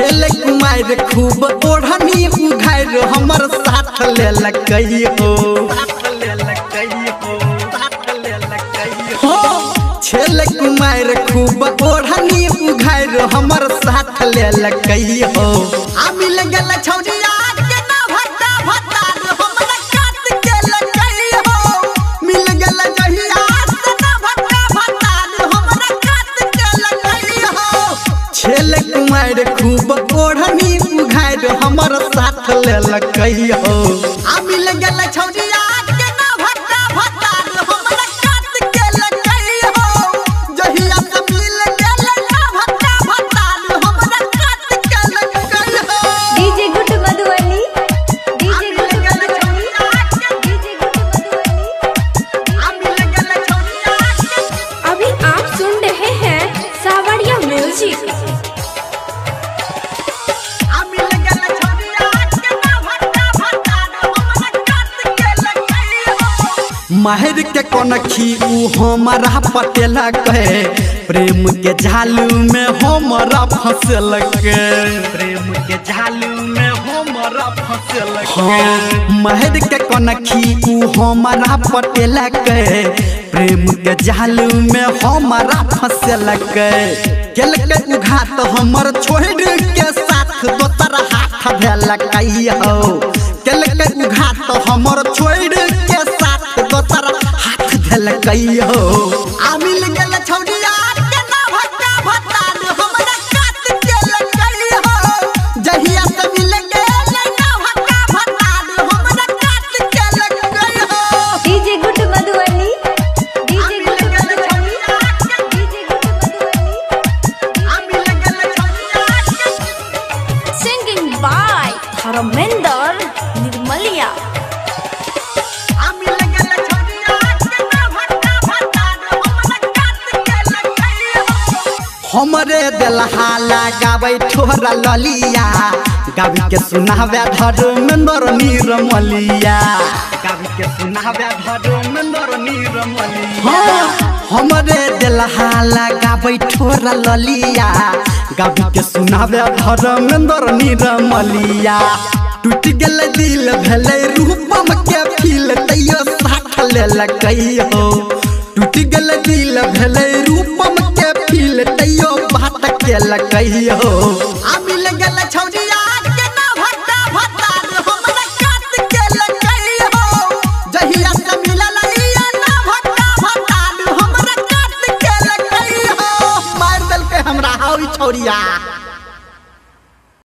खूब ओढ़नी उघार हमर साथ ले लकई हो खेलक मार खूब ओढ़नी उघार हमर साथ ले लकई हो आ मिल गल छौरिया कुमार खूब ओढ़नी उघार हमर साथ ले लकई हो आ मिल गल छौरिया के ना भट्टा भट्टा हमरा काट के लकई हो जहिया से मिल गल ना भट्टा भट्टा हमरा काट के लकई हो DJ good Madhubani DJ good Madhubani DJ good Madhubani. अभी आप सुन रहे हैं सावरिया म्यूज़िक। माहिर के कनखी ऊ हमारा पटेला कहे प्रेम के झालू में हमारा फंसल के प्रेम के झालू में हमारा फंसल हाँ माहिर के कनखी ऊ हमारा पटेला कहे प्रेम के झालू में हमारा फंसल के केल के उघात हमर छोड़ के साथ दोसर हाथ भेल कई हो हाथ भेल आ मिल गेल छौरिया के ना भट्टा भट्टा हमरा काट के हो जहिया से मिल गेल ना भट्टा भट्टा हमरा काट के हो DJ good Madhubani DJ good Madhubani DJ good Madhubani singing by Dharmendra Nirmaliya. हमरे दिलहा लगाबै ठोरा ललिया गाबी के सुनावे धर्मेंद्र निर्मलिया गाबी के सुनावे धर्मेंद्र निर्मलिया हाँ हमरे दिलहा लगाबै ठोरा ललिया। गाबी के सुनावे धर्मेंद्र निर्मलिया टूट गेल दिल, भेलै रूपम के फील, तैयो साथ ले लकई हो टूट गेल दिल, भेलै तैयो बात कहियो। आ मिल गेल छौरिया के ना भट्टा भट्टा हमरा काट के लकई जहिया से मिलल इया ना भट्टा भट्टा हमरा काट के लकई मार मार देलकै हमरा हौ छौरिया